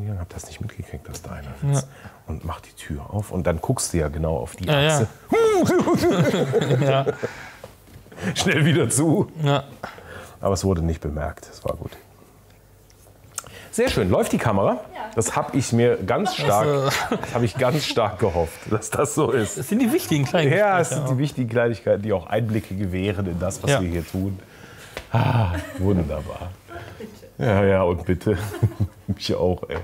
Ich habe das nicht mitgekriegt, dass da einer sitzt. Und mach die Tür auf und dann guckst du ja genau auf die Achse. Ja. Schnell wieder zu. ja. Aber es wurde nicht bemerkt. Es war gut. Sehr schön. Läuft die Kamera? Das habe ich mir ganz stark, das habe ich ganz stark gehofft, dass das so ist. Das sind die wichtigen kleinen Ja, es sind die wichtigen Kleinigkeiten, die auch Einblicke gewähren in das, was Ja. wir hier tun. Ah, wunderbar. Ja, ja, und bitte. Mich auch, ey.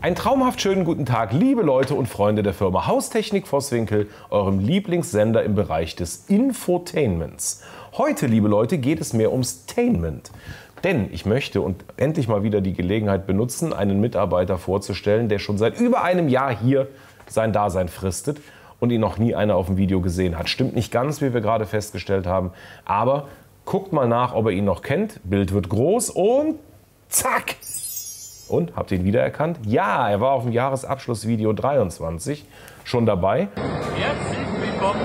Einen traumhaft schönen guten Tag, liebe Leute und Freunde der Firma Haustechnik Vosswinkel, eurem Lieblingssender im Bereich des Infotainments. Heute, liebe Leute, geht es mehr ums Tainment. Denn ich möchte und endlich mal wieder die Gelegenheit benutzen, einen Mitarbeiter vorzustellen, der schon seit über einem Jahr hier sein Dasein fristet und ihn noch nie einer auf dem Video gesehen hat. Stimmt nicht ganz, wie wir gerade festgestellt haben, aber guckt mal nach, ob er ihn noch kennt. Bild wird groß und zack! Und, habt ihr ihn wiedererkannt? Ja, er war auf dem Jahresabschlussvideo 23 schon dabei. Herzlich willkommen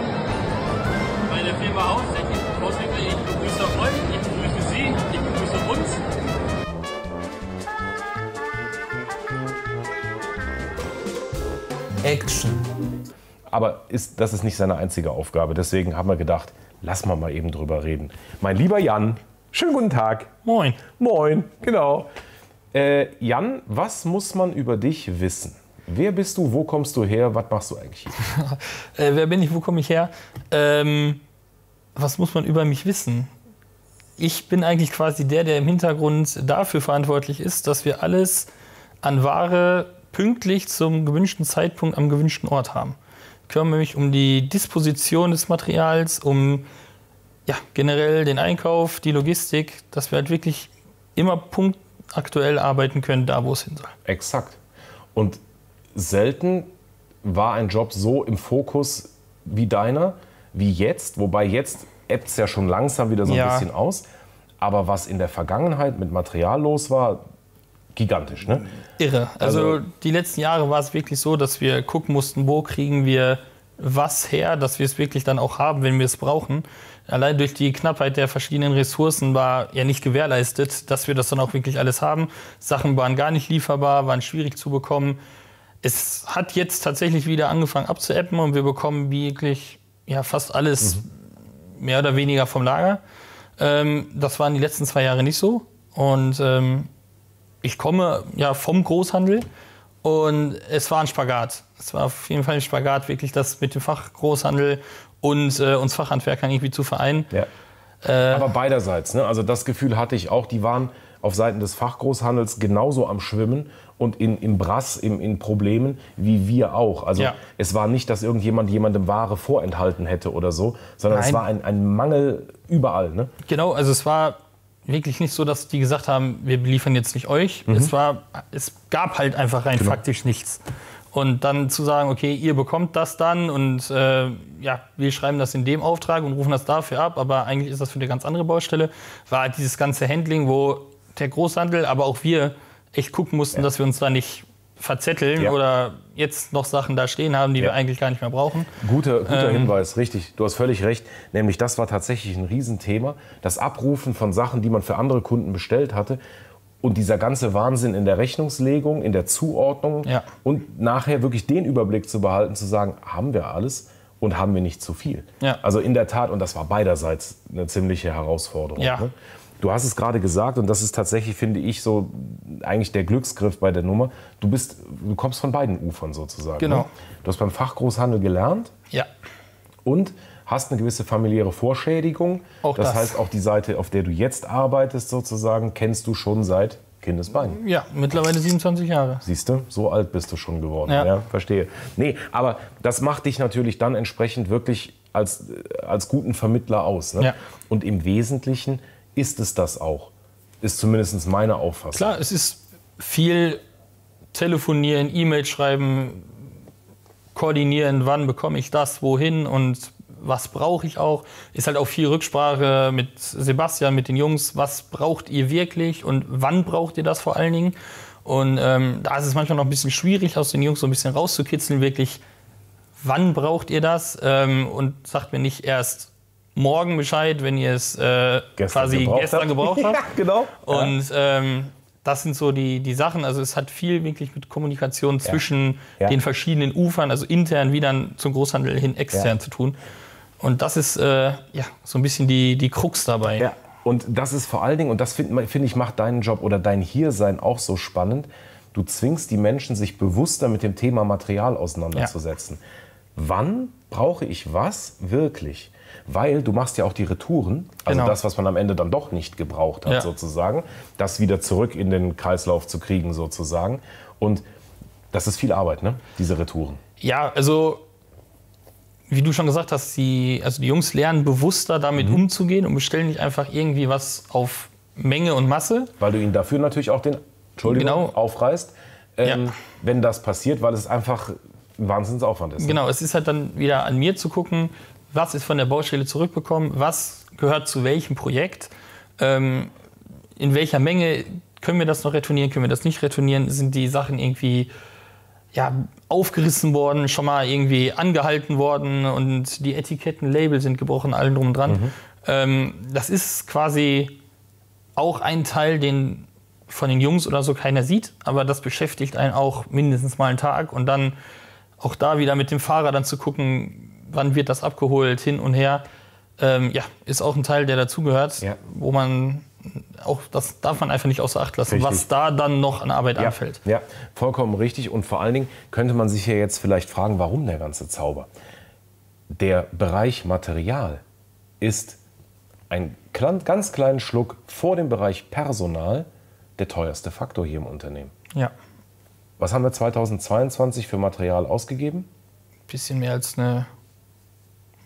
bei der Firma Haustechnik Vosswinkel. Ich begrüße euch, ich begrüße Sie, ich begrüße uns. Action. Aber ist, das ist nicht seine einzige Aufgabe. Deswegen haben wir gedacht, lass mal mal eben drüber reden. Mein lieber Jan, schönen guten Tag. Moin. Moin, genau. Äh, Jan, was muss man über dich wissen? Wer bist du? Wo kommst du her? Was machst du eigentlich hier? Äh, wer bin ich? Wo komme ich her? Ähm, was muss man über mich wissen? Ich bin eigentlich quasi der, der im Hintergrund dafür verantwortlich ist, dass wir alles an Ware pünktlich zum gewünschten Zeitpunkt am gewünschten Ort haben. Ich kümmere mich um die Disposition des Materials, um ja, generell den Einkauf, die Logistik, dass wir halt wirklich immer punktaktuell arbeiten können, da wo es hin soll. Exakt. Und selten war ein Job so im Fokus wie deiner, wie jetzt. Wobei jetzt ebbt es ja schon langsam wieder so ein Ja. bisschen aus. Aber was in der Vergangenheit mit Material los war, gigantisch. Ne? Irre. Also, Also- die letzten Jahre war es wirklich so, dass wir gucken mussten, wo kriegen wir was her, dass wir es wirklich dann auch haben, wenn wir es brauchen. Allein durch die Knappheit der verschiedenen Ressourcen war ja nicht gewährleistet, dass wir das dann auch wirklich alles haben. Sachen waren gar nicht lieferbar, waren schwierig zu bekommen. Es hat jetzt tatsächlich wieder angefangen abzuappen und wir bekommen wirklich ja, fast alles mehr oder weniger vom Lager. Ähm, das waren die letzten zwei Jahre nicht so. Und ähm, ich komme ja vom Großhandel und es war ein Spagat. Es war auf jeden Fall ein Spagat, wirklich das mit dem Fachgroßhandel und äh, uns Fachhandwerkern irgendwie zu vereinen. Ja. Aber beiderseits. Ne? Also das Gefühl hatte ich auch, die waren auf Seiten des Fachgroßhandels genauso am Schwimmen und in, im Brass, im, in Problemen, wie wir auch. Also Ja. es war nicht, dass irgendjemand jemandem Ware vorenthalten hätte oder so, sondern es Nein. war ein, ein Mangel überall. Ne? Genau, also es war wirklich nicht so, dass die gesagt haben, wir beliefern jetzt nicht euch. Es, war, es gab halt einfach rein faktisch nichts. Und dann zu sagen, okay, ihr bekommt das dann und äh, ja, wir schreiben das in dem Auftrag und rufen das dafür ab, aber eigentlich ist das für eine ganz andere Baustelle, war halt dieses ganze Handling, wo der Großhandel, aber auch wir echt gucken mussten, dass wir uns da nicht verzetteln Ja. oder jetzt noch Sachen da stehen haben, die Ja. wir eigentlich gar nicht mehr brauchen. Guter, guter Ähm. Hinweis, richtig. Du hast völlig recht. Nämlich das war tatsächlich ein Riesenthema. Das Abrufen von Sachen, die man für andere Kunden bestellt hatte. Und dieser ganze Wahnsinn in der Rechnungslegung, in der Zuordnung Ja. und nachher wirklich den Überblick zu behalten, zu sagen, haben wir alles und haben wir nicht zu viel. Also in der Tat, und das war beiderseits eine ziemliche Herausforderung. Ne? Du hast es gerade gesagt, und das ist tatsächlich, finde ich, so eigentlich der Glücksgriff bei der Nummer. Du bist, du kommst von beiden Ufern sozusagen. Genau. Ne? Du hast beim Fachgroßhandel gelernt Ja. und hast eine gewisse familiäre Vorschädigung. Auch das, das. heißt, auch die Seite, auf der du jetzt arbeitest, sozusagen, kennst du schon seit Kindesbeinen. Ja, mittlerweile 27 Jahre. Siehst du, so alt bist du schon geworden. Ja. Ja. verstehe. Nee, aber das macht dich natürlich dann entsprechend wirklich als, als guten Vermittler aus. Ne? Ja. Und im Wesentlichen ist es das auch. Ist zumindest meine Auffassung. Klar, es ist viel telefonieren, E-Mail schreiben, koordinieren, wann bekomme ich das, wohin und was brauche ich auch. Ist halt auch viel Rücksprache mit Sebastian, mit den Jungs. Was braucht ihr wirklich und wann braucht ihr das vor allen Dingen? Und ähm, da ist es manchmal noch ein bisschen schwierig, aus den Jungs so ein bisschen rauszukitzeln, wirklich, wann braucht ihr das? Ähm, und sagt mir nicht erst morgen Bescheid, wenn ihr es äh, Gestern quasi gebraucht gestern habt. gebraucht habt. Ja, genau. Und ähm, das sind so die, die Sachen. Also es hat viel wirklich mit Kommunikation zwischen Ja. den verschiedenen Ufern, also intern wie dann zum Großhandel hin extern Ja. zu tun. Und das ist äh, ja so ein bisschen die, die Krux dabei. Ja, und das ist vor allen Dingen, und das finde find ich macht deinen Job oder dein Hiersein auch so spannend, du zwingst die Menschen, sich bewusster mit dem Thema Material auseinanderzusetzen. Wann brauche ich was wirklich? Weil du machst ja auch die Retouren, also Genau. das, was man am Ende dann doch nicht gebraucht hat, Ja. sozusagen, das wieder zurück in den Kreislauf zu kriegen, sozusagen. Und das ist viel Arbeit, ne? diese Retouren. Ja, also wie du schon gesagt hast, die, also die Jungs lernen bewusster damit Mhm. umzugehen und bestellen nicht einfach irgendwie was auf Menge und Masse. Weil du ihnen dafür natürlich auch den Entschuldigung, Genau. aufreißt, ähm, Ja. wenn das passiert, weil es einfach ein Wahnsinnsaufwand ist. ne? Genau, es ist halt dann wieder an mir zu gucken, was ist von der Baustelle zurückbekommen, was gehört zu welchem Projekt, ähm, in welcher Menge können wir das noch retournieren, können wir das nicht retournieren, sind die Sachen irgendwie ja, aufgerissen worden, schon mal irgendwie angehalten worden und die Etiketten, Label sind gebrochen, allen drum und dran. Ähm, das ist quasi auch ein Teil, den von den Jungs oder so keiner sieht, aber das beschäftigt einen auch mindestens mal einen Tag und dann auch da wieder mit dem Fahrer dann zu gucken, wann wird das abgeholt, hin und her. Ähm, ja, ist auch ein Teil, der dazugehört, Ja. wo man auch, das darf man einfach nicht außer Acht lassen, Richtig. was da dann noch an Arbeit Ja, anfällt. ja, vollkommen richtig. Und vor allen Dingen könnte man sich ja jetzt vielleicht fragen, warum der ganze Zauber? Der Bereich Material ist ein ganz kleinen Schluck vor dem Bereich Personal der teuerste Faktor hier im Unternehmen. Ja, Was haben wir 2022 für Material ausgegeben? bisschen mehr als eine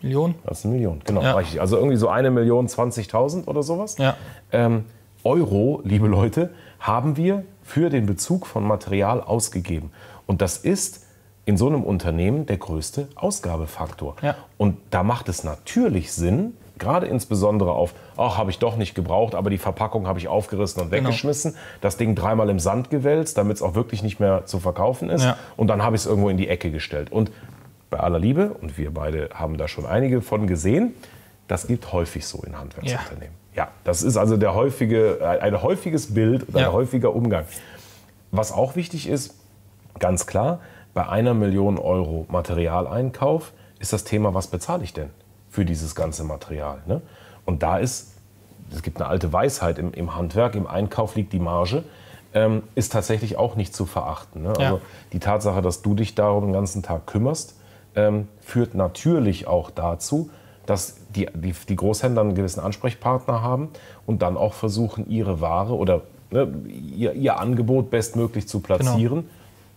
Million. Ist eine Million, genau. Ja. richtig. Also irgendwie so eine Million 20.000 oder sowas. Ja. Ähm, Euro, liebe Leute, haben wir für den Bezug von Material ausgegeben. Und das ist in so einem Unternehmen der größte Ausgabefaktor. Ja. Und da macht es natürlich Sinn, gerade insbesondere auf, ach, habe ich doch nicht gebraucht, aber die Verpackung habe ich aufgerissen und Genau. weggeschmissen, das Ding dreimal im Sand gewälzt, damit es auch wirklich nicht mehr zu verkaufen ist. Ja. Und dann habe ich es irgendwo in die Ecke gestellt. Und bei aller Liebe, und wir beide haben da schon einige von gesehen, das gibt häufig so in Handwerksunternehmen. Ja, das ist also der häufige, ein, ein häufiges Bild, oder Ja. ein häufiger Umgang. Was auch wichtig ist, ganz klar, bei einer Million Euro Materialeinkauf ist das Thema, was bezahle ich denn für dieses ganze Material? Ne? Und da ist, es gibt eine alte Weisheit im, im Handwerk, im Einkauf liegt die Marge, ähm, ist tatsächlich auch nicht zu verachten. Ne? Ja. Also die Tatsache, dass du dich darum den ganzen Tag kümmerst, ähm, führt natürlich auch dazu, dass die, die, die Großhändler einen gewissen Ansprechpartner haben und dann auch versuchen, ihre Ware oder ne, ihr, ihr Angebot bestmöglich zu platzieren,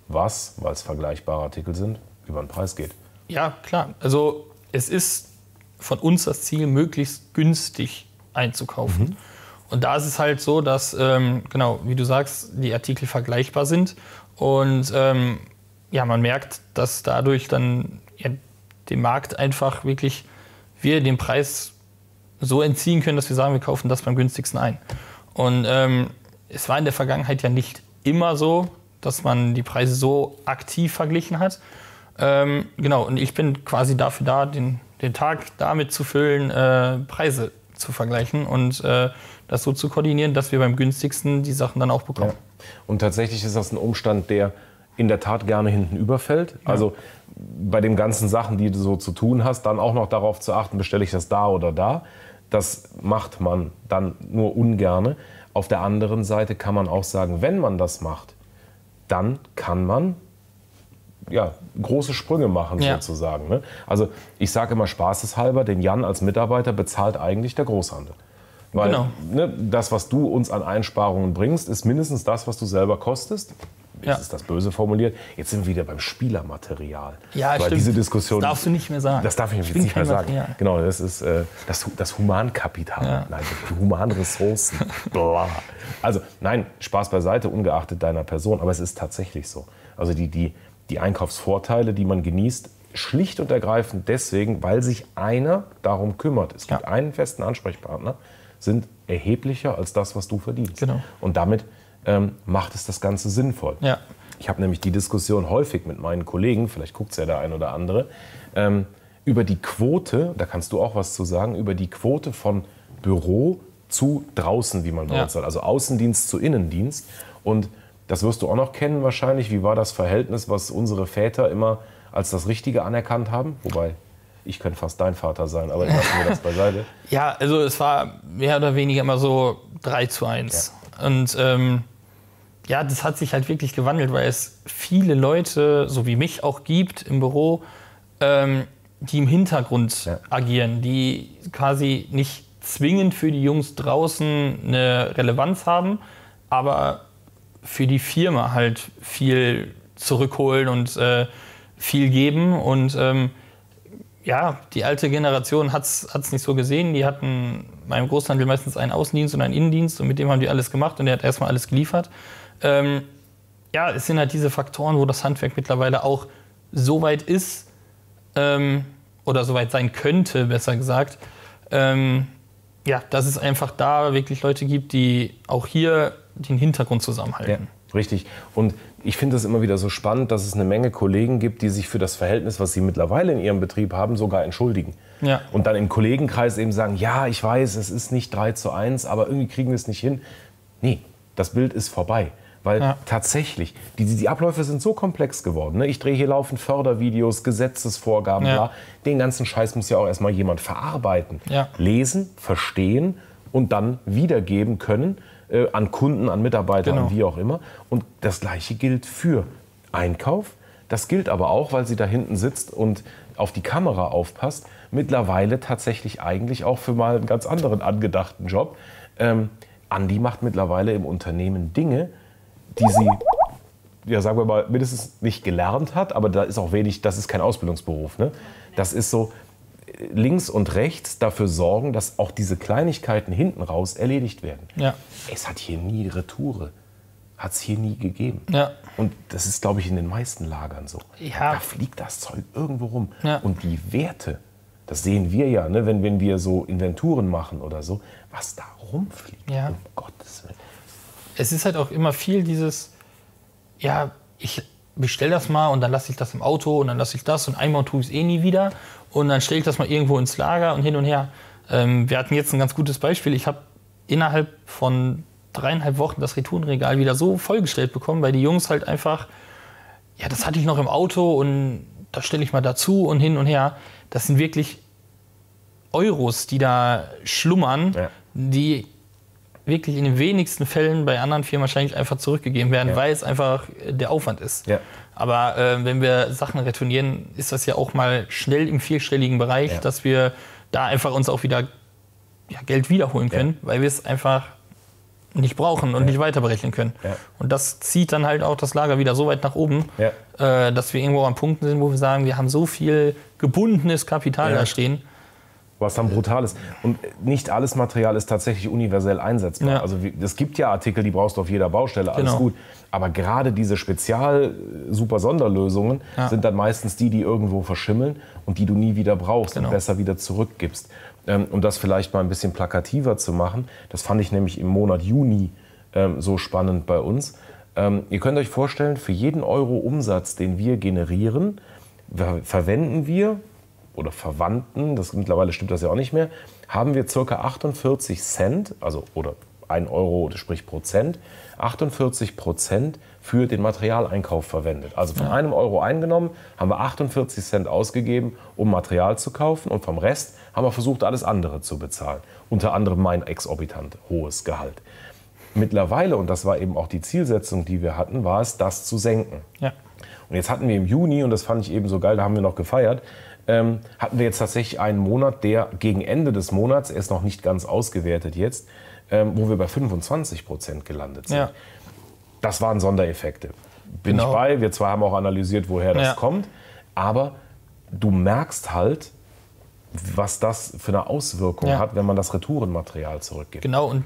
was, weil es vergleichbare Artikel sind, über den Preis geht. Ja, klar. Also es ist von uns das Ziel, möglichst günstig einzukaufen. Und da ist es halt so, dass, ähm, genau, wie du sagst, die Artikel vergleichbar sind. Und ähm, ja, man merkt, dass dadurch dann ja, dem Markt einfach wirklich wir den Preis so entziehen können, dass wir sagen, wir kaufen das beim günstigsten ein. Und ähm, es war in der Vergangenheit ja nicht immer so, dass man die Preise so aktiv verglichen hat. Ähm, genau, und ich bin quasi dafür da, den, den Tag damit zu füllen, äh, Preise zu vergleichen und äh, das so zu koordinieren, dass wir beim günstigsten die Sachen dann auch bekommen. Und tatsächlich ist das ein Umstand, der in der Tat gerne hinten überfällt. Also bei den ganzen Sachen, die du so zu tun hast, dann auch noch darauf zu achten, bestelle ich das da oder da. Das macht man dann nur ungerne. Auf der anderen Seite kann man auch sagen, wenn man das macht, dann kann man ja, große Sprünge machen Ja. sozusagen. Ne? Also ich sage immer spaßeshalber, den Jan als Mitarbeiter bezahlt eigentlich der Großhandel. Weil Genau. ne, das, was du uns an Einsparungen bringst, ist mindestens das, was du selber kostest. Ja. Jetzt ist das böse formuliert. Jetzt sind wir wieder beim Spielermaterial. Ja, Weil stimmt. diese Diskussion. Das darfst du nicht mehr sagen. Das darf ich Ich jetzt nicht mehr sagen. Material. Genau, das ist äh, das, das Humankapital. Ja. Nein, die Humanressourcen. Bla. also nein, Spaß beiseite, ungeachtet deiner Person. Aber es ist tatsächlich so. Also die, die, die Einkaufsvorteile, die man genießt, schlicht und ergreifend deswegen, weil sich einer darum kümmert. Es gibt Ja. einen festen Ansprechpartner, sind erheblicher als das, was du verdienst. Genau. Und damit ähm, macht es das Ganze sinnvoll. Ja. Ich habe nämlich die Diskussion häufig mit meinen Kollegen, vielleicht guckt es ja der ein oder andere, ähm, über die Quote, da kannst du auch was zu sagen, über die Quote von Büro zu draußen, wie man bei Ja. uns sagt, also Außendienst zu Innendienst. Und das wirst du auch noch kennen wahrscheinlich. Wie war das Verhältnis, was unsere Väter immer als das Richtige anerkannt haben? Wobei, ich könnte fast dein Vater sein, aber lassen wir das beiseite. Ja, also es war mehr oder weniger immer so 3 zu 1. Und ähm, ja, das hat sich halt wirklich gewandelt, weil es viele Leute, so wie mich auch gibt im Büro, ähm, die im Hintergrund Ja. agieren, die quasi nicht zwingend für die Jungs draußen eine Relevanz haben, aber für die Firma halt viel zurückholen und äh, viel geben. Und ähm, ja, die alte Generation hat es nicht so gesehen. Die hatten beim Großhandel meistens einen Außendienst und einen Innendienst und mit dem haben die alles gemacht und der hat erstmal alles geliefert. Ähm, ja, es sind halt diese Faktoren, wo das Handwerk mittlerweile auch so weit ist ähm, oder so weit sein könnte, besser gesagt. Ähm, ja, dass es einfach da wirklich Leute gibt, die auch hier den Hintergrund zusammenhalten. Richtig. Und ich finde es immer wieder so spannend, dass es eine Menge Kollegen gibt, die sich für das Verhältnis, was sie mittlerweile in ihrem Betrieb haben, sogar entschuldigen. Ja. Und dann im Kollegenkreis eben sagen, ja, ich weiß, es ist nicht 3 zu 1, aber irgendwie kriegen wir es nicht hin. Nee, das Bild ist vorbei. Weil Ja. tatsächlich, die, die Abläufe sind so komplex geworden. Ne? Ich drehe hier laufend Fördervideos, Gesetzesvorgaben, Ja. bla. Den ganzen Scheiß muss ja auch erstmal jemand verarbeiten. Ja. Lesen, verstehen und dann wiedergeben können äh, an Kunden, an Mitarbeiter, Genau. an wie auch immer. Und das Gleiche gilt für Einkauf. Das gilt aber auch, weil sie da hinten sitzt und auf die Kamera aufpasst. Mittlerweile tatsächlich eigentlich auch für mal einen ganz anderen angedachten Job. Ähm, Andi macht mittlerweile im Unternehmen Dinge, die sie, ja sagen wir mal, mindestens nicht gelernt hat, aber da ist auch wenig, das ist kein Ausbildungsberuf. Ne? Das ist so, links und rechts dafür sorgen, dass auch diese Kleinigkeiten hinten raus erledigt werden. Ja. Es hat hier nie Retoure. Hat es hier nie gegeben. Ja. Und das ist, glaube ich, in den meisten Lagern so. Ja. Da fliegt das Zeug irgendwo rum. Ja. Und die Werte, das sehen wir ja, ne, wenn, wenn wir so Inventuren machen oder so, was da rumfliegt. Ja. Um Gottes Willen. es ist halt auch immer viel dieses, ja, ich bestell das mal und dann lasse ich das im Auto und dann lasse ich das und einmal tue ich es eh nie wieder und dann stelle ich das mal irgendwo ins Lager und hin und her. Ähm, wir hatten jetzt ein ganz gutes Beispiel. Ich habe innerhalb von dreieinhalb Wochen das Retourenregal wieder so vollgestellt bekommen, weil die Jungs halt einfach, ja, das hatte ich noch im Auto und das stelle ich mal dazu und hin und her. Das sind wirklich Euros, die da schlummern, Ja. die wirklich in den wenigsten Fällen bei anderen Firmen wahrscheinlich einfach zurückgegeben werden, Ja. weil es einfach äh, der Aufwand ist. Ja. Aber äh, wenn wir Sachen retournieren, ist das ja auch mal schnell im vierstelligen Bereich, Ja. dass wir da einfach uns auch wieder Geld wiederholen können, weil wir es einfach nicht brauchen und nicht weiter berechnen können. Und das zieht dann halt auch das Lager wieder so weit nach oben, äh, dass wir irgendwo an Punkten sind, wo wir sagen, wir haben so viel gebundenes Kapital da stehen. Was dann brutal ist. Und nicht alles Material ist tatsächlich universell einsetzbar. Ja. Also es gibt ja Artikel, die brauchst du auf jeder Baustelle, alles Genau. gut. Aber gerade diese Spezial-Super-Sonderlösungen Ja. sind dann meistens die, die irgendwo verschimmeln und die du nie wieder brauchst Genau. und besser wieder zurückgibst. Ähm, um das vielleicht mal ein bisschen plakativer zu machen, das fand ich nämlich im Monat Juni ähm, so spannend bei uns. Ähm, ihr könnt euch vorstellen, für jeden Euro Umsatz, den wir generieren, ver verwenden wir oder verwandten, das mittlerweile stimmt das ja auch nicht mehr, haben wir ca. 48 Cent, also oder 1 Euro, sprich Prozent, 48 Prozent für den Materialeinkauf verwendet. Also von einem Euro eingenommen, haben wir 48 Cent ausgegeben, um Material zu kaufen und vom Rest haben wir versucht, alles andere zu bezahlen. Unter anderem mein exorbitant hohes Gehalt. Mittlerweile, und das war eben auch die Zielsetzung, die wir hatten, war es, das zu senken. Ja. Und jetzt hatten wir im Juni, und das fand ich eben so geil, da haben wir noch gefeiert, ähm, hatten wir jetzt tatsächlich einen Monat, der gegen Ende des Monats, er ist noch nicht ganz ausgewertet jetzt, ähm, wo wir bei 25 Prozent gelandet sind. Ja. Das waren Sondereffekte. Bin Genau. ich bei, wir zwei haben auch analysiert, woher das Ja. kommt. Aber du merkst halt, was das für eine Auswirkung Ja. hat, wenn man das Retourenmaterial zurückgibt. Genau, und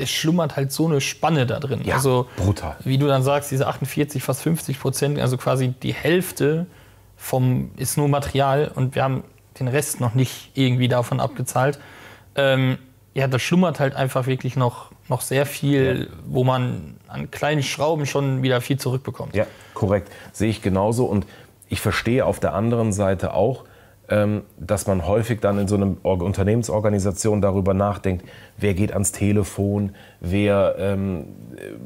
es schlummert halt so eine Spanne da drin. Ja, also, brutal. Wie du dann sagst, diese 48, fast 50 Prozent, also quasi die Hälfte vom ist nur Material und wir haben den Rest noch nicht irgendwie davon abgezahlt. Ähm, ja, da schlummert halt einfach wirklich noch, noch sehr viel, wo man an kleinen Schrauben schon wieder viel zurückbekommt. Ja, korrekt. Sehe ich genauso. Und ich verstehe auf der anderen Seite auch, dass man häufig dann in so einer Or Unternehmensorganisation darüber nachdenkt, wer geht ans Telefon, wer ähm,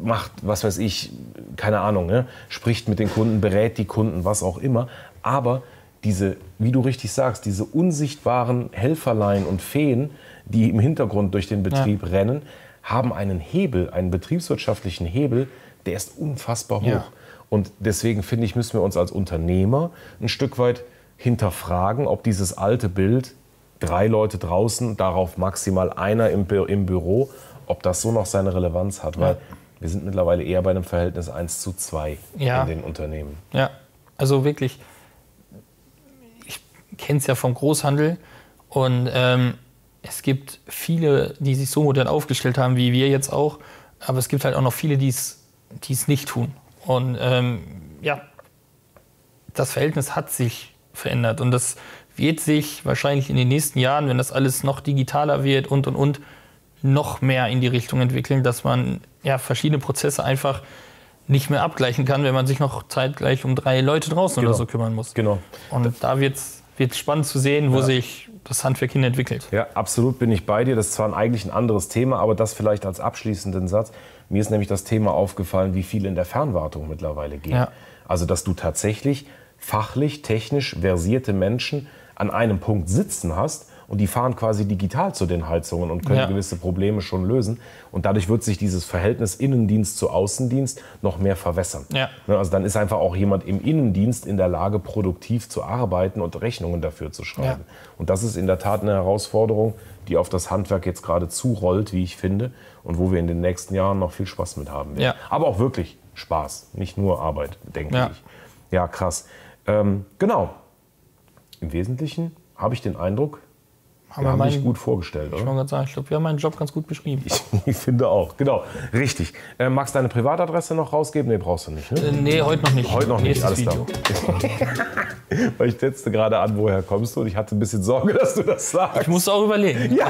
macht, was weiß ich, keine Ahnung, ne? spricht mit den Kunden, berät die Kunden, was auch immer. Aber diese, wie du richtig sagst, diese unsichtbaren Helferlein und Feen, die im Hintergrund durch den Betrieb ja. rennen, haben einen Hebel, einen betriebswirtschaftlichen Hebel, der ist unfassbar hoch. Ja. Und deswegen finde ich, müssen wir uns als Unternehmer ein Stück weit hinterfragen, ob dieses alte Bild, drei Leute draußen, darauf maximal einer im, Bü im Büro, ob das so noch seine Relevanz hat. Weil wir sind mittlerweile eher bei einem Verhältnis 1 zu 2 ja. in den Unternehmen. Ja, also wirklich, ich kenne es ja vom Großhandel und ähm, es gibt viele, die sich so modern aufgestellt haben, wie wir jetzt auch, aber es gibt halt auch noch viele, die es nicht tun. Und ähm, ja, das Verhältnis hat sich verändert. Und das wird sich wahrscheinlich in den nächsten Jahren, wenn das alles noch digitaler wird und und und, noch mehr in die Richtung entwickeln, dass man ja, verschiedene Prozesse einfach nicht mehr abgleichen kann, wenn man sich noch zeitgleich um drei Leute draußen genau. oder so kümmern muss. Genau. Und da wird es spannend zu sehen, wo ja. sich das Handwerk hin entwickelt. Ja, absolut bin ich bei dir. Das ist zwar eigentlich ein anderes Thema, aber das vielleicht als abschließenden Satz. Mir ist nämlich das Thema aufgefallen, wie viel in der Fernwartung mittlerweile geht. Ja. Also, dass du tatsächlich fachlich, technisch versierte Menschen an einem Punkt sitzen hast und die fahren quasi digital zu den Heizungen und können ja. gewisse Probleme schon lösen. Und dadurch wird sich dieses Verhältnis Innendienst zu Außendienst noch mehr verwässern. Ja. Ne, also dann ist einfach auch jemand im Innendienst in der Lage, produktiv zu arbeiten und Rechnungen dafür zu schreiben. Ja. Und das ist in der Tat eine Herausforderung, die auf das Handwerk jetzt gerade zurollt, wie ich finde, und wo wir in den nächsten Jahren noch viel Spaß mit haben werden. Ja. Aber auch wirklich Spaß, nicht nur Arbeit, denke ich. Ja, krass. Ähm, genau. Im Wesentlichen habe ich den Eindruck, haben wir haben dich gut vorgestellt, oder? Ich, sagen, ich glaube, wir haben meinen Job ganz gut beschrieben. Ich, ich finde auch, genau. Richtig. Äh, magst du deine Privatadresse noch rausgeben? Nee, brauchst du nicht. Ne? Äh, nee, heute noch nicht. Heute noch nicht, alles Video. klar. Weil ich setzte gerade an, woher kommst du und ich hatte ein bisschen Sorge, dass du das sagst. Ich musste auch überlegen. Ja.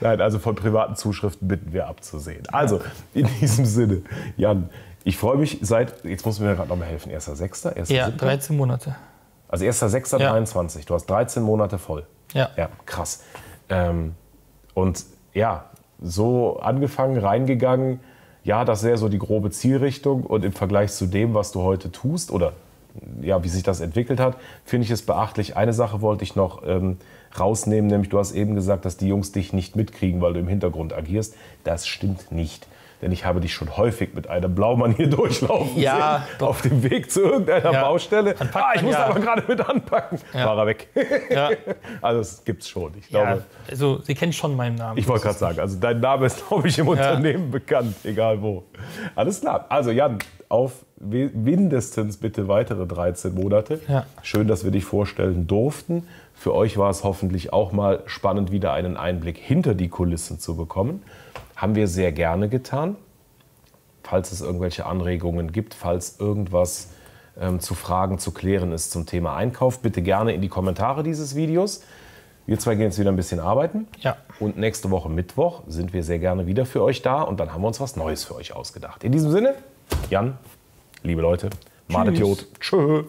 Nein, also von privaten Zuschriften bitten wir abzusehen. Also, in diesem Sinne, Jan, ich freue mich seit, jetzt muss mir gerade noch mal helfen, 1.6., 1. Ja, 13 Monate. Also 1.6.23, ja. du hast 13 Monate voll. Ja. Ja, krass. Ähm, und ja, so angefangen, reingegangen, ja, das wäre so die grobe Zielrichtung und im Vergleich zu dem, was du heute tust oder ja, wie sich das entwickelt hat, finde ich es beachtlich. Eine Sache wollte ich noch ähm, rausnehmen, nämlich du hast eben gesagt, dass die Jungs dich nicht mitkriegen, weil du im Hintergrund agierst. Das stimmt nicht denn ich habe dich schon häufig mit einem Blaumann hier durchlaufen ja, sehen, auf dem Weg zu irgendeiner ja. Baustelle. Ah, ich muss ja. aber gerade mit anpacken. Ja. War er weg. Ja. also das es schon. Ich glaube, also Sie kennen schon meinen Namen. Ich wollte gerade sagen, also dein Name ist, glaube ich, im Unternehmen bekannt, egal wo. Alles klar. Also Jan, auf mindestens bitte weitere 13 Monate. Schön, dass wir dich vorstellen durften. Für euch war es hoffentlich auch mal spannend, wieder einen Einblick hinter die Kulissen zu bekommen. Haben wir sehr gerne getan. Falls es irgendwelche Anregungen gibt, falls irgendwas ähm, zu fragen, zu klären ist zum Thema Einkauf, bitte gerne in die Kommentare dieses Videos. Wir zwei gehen jetzt wieder ein bisschen arbeiten. Ja. Und nächste Woche Mittwoch sind wir sehr gerne wieder für euch da und dann haben wir uns was Neues für euch ausgedacht. In diesem Sinne, Jan, liebe Leute, Madetiot, tschö.